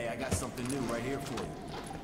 Hey, I got something new right here for you.